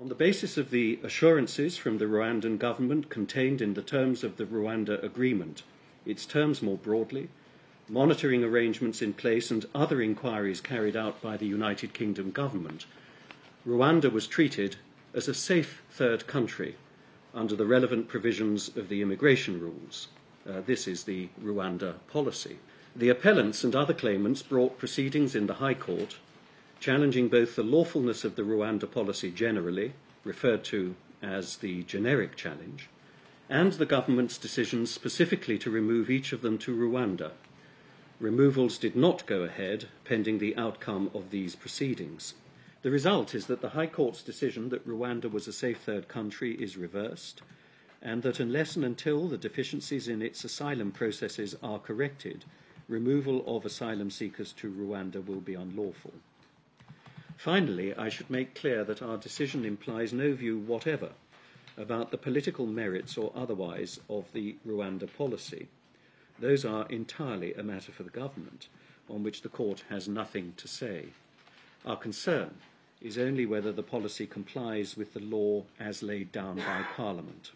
On the basis of the assurances from the Rwandan government contained in the terms of the Rwanda Agreement, its terms more broadly, monitoring arrangements in place, and other inquiries carried out by the United Kingdom government, Rwanda was treated as a safe third country under the relevant provisions of the immigration rules. Uh, this is the Rwanda policy. The appellants and other claimants brought proceedings in the High Court challenging both the lawfulness of the Rwanda policy generally, referred to as the generic challenge, and the government's decisions specifically to remove each of them to Rwanda. Removals did not go ahead pending the outcome of these proceedings. The result is that the High Court's decision that Rwanda was a safe third country is reversed, and that unless and until the deficiencies in its asylum processes are corrected, removal of asylum seekers to Rwanda will be unlawful. Finally, I should make clear that our decision implies no view whatever about the political merits or otherwise of the Rwanda policy. Those are entirely a matter for the government, on which the court has nothing to say. Our concern is only whether the policy complies with the law as laid down by Parliament.